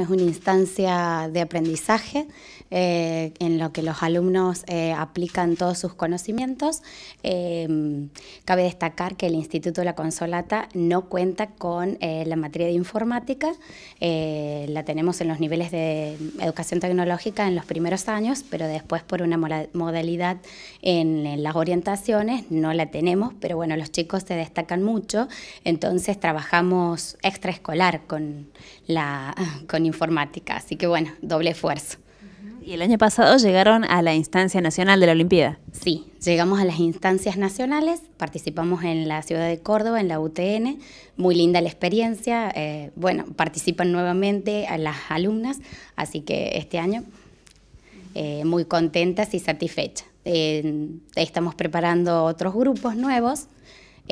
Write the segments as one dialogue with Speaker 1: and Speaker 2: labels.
Speaker 1: Es una instancia de aprendizaje eh, en lo que los alumnos eh, aplican todos sus conocimientos. Em, cabe destacar que el Instituto de la Consolata no cuenta con eh, la materia de informática, la tenemos en los niveles de educación tecnológica en los primeros años, pero después por una modalidad en, las orientaciones no la tenemos, pero bueno, los chicos se destacan mucho, entonces trabajamos extraescolar con, la, informática, así que bueno, doble esfuerzo.
Speaker 2: ¿Y el año pasado llegaron a la instancia nacional de la Olimpiada?
Speaker 1: Sí, llegamos a las instancias nacionales, participamos en la ciudad de Córdoba, en la UTN, muy linda la experiencia, eh, bueno, participan nuevamente a las alumnas, así que este año eh, muy contentas y satisfechas. Eh, estamos preparando otros grupos nuevos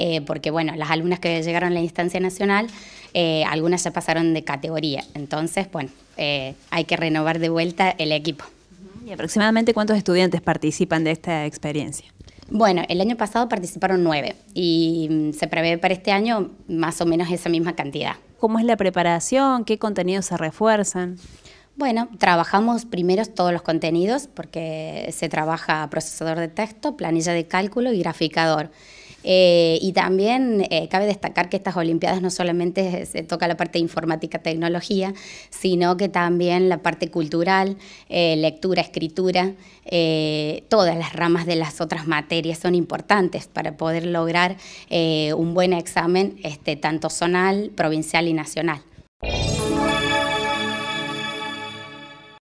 Speaker 1: eh, porque bueno, las alumnas que llegaron a la instancia nacional, eh, algunas ya pasaron de categoría, entonces bueno, eh, hay que renovar de vuelta el equipo.
Speaker 2: ¿Y aproximadamente cuántos estudiantes participan de esta experiencia?
Speaker 1: Bueno, el año pasado participaron nueve y mm, se prevé para este año más o menos esa misma cantidad.
Speaker 2: ¿Cómo es la preparación? ¿Qué contenidos se refuerzan?
Speaker 1: Bueno, trabajamos primero todos los contenidos porque se trabaja procesador de texto, planilla de cálculo y graficador. Eh, y también eh, cabe destacar que estas Olimpiadas no solamente se toca la parte de informática, tecnología, sino que también la parte cultural, eh, lectura, escritura, todas las ramas de las otras materias son importantes para poder lograr un buen examen, este, tanto zonal, provincial y nacional.